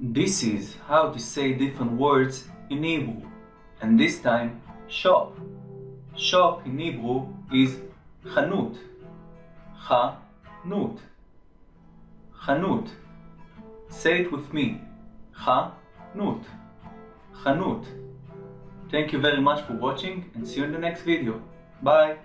This is how to say different words in Hebrew. And this time, shop. Shop in Hebrew is chanut. Chanut. Chanut. Say it with me. Chanut. Chanut. Thank you very much for watching and see you in the next video. Bye.